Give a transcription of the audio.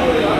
Hallelujah.